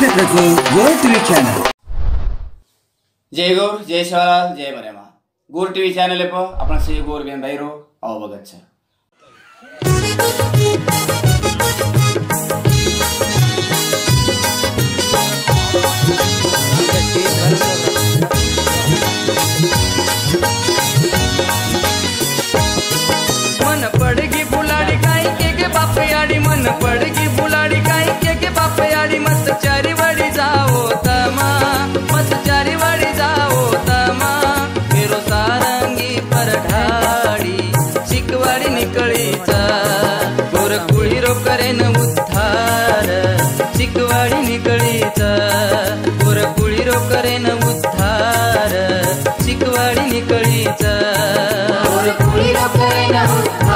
पळयचं गोर TV channel जय गौर जय शिवलाल जय मरेमा गोर टीवी चॅनल पर आपण से गोर बेन भाईरो आओ बघत છે मन पडगी बुलाडी काय के गे बापयाडी मन पडगी बुलाडी निकळीचा. गोरकुळी रोकरेन उद्धार. चिकवाडी निकळीचा. गोरकुळी रोकरेन उद्धार. चिकवाडी निकळीचा. गोरकुळी रोकरेन उद्धार.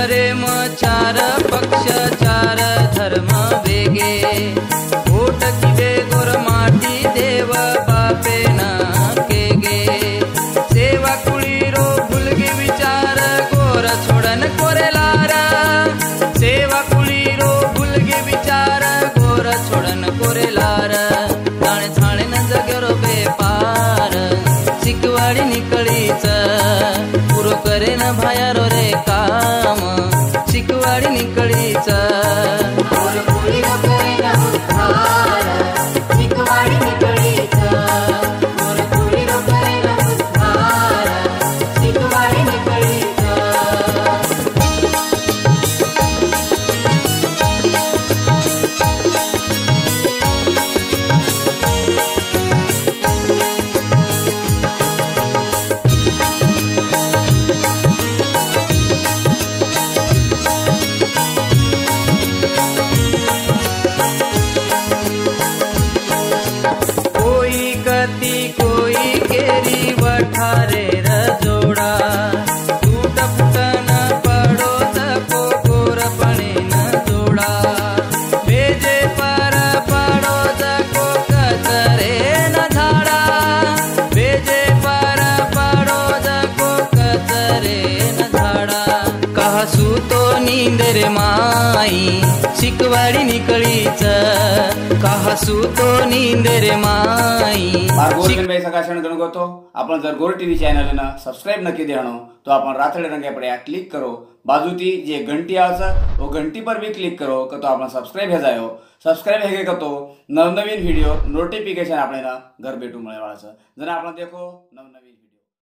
एक चार पक्ष चार धर्म वेगे. ओट किले गोर माटी देव बापे ना केगे. सेवा कुळीरो भुलगे विचार गोर छोडन कोरेलारा सेवा कुळीरो भुलगे विचार गोर छोडन कोरेलार ताण छाणे न जगरो बेपार शिकवाडी निकळीच. पुरो करे न भायारो रे का નીંદર માઈ શીખવાડી નીકળી ચ કહા સુતો નીંદર માई भाई सकाशण गणगोतो आपण जर गोर टीव्ही चॅनलना सबस्क्राईब नक्की देणो તો आपण રાતડે રંગે પડ્યા ક્લિક કરો બાજુથી જે ઘંટી આવશે ઓ ઘંટી પર બી ક્લિક કરો કે તો આપણે સબસ્ક્રાઇબ હેજાયો સબસ્ક્રાઇબ હેગે કતો નવનવીન વિડીયો નોટિફિકેશન આપણે ઘર બેઠું મળેવાળા છે જેને આપણે દેખો નવનવીન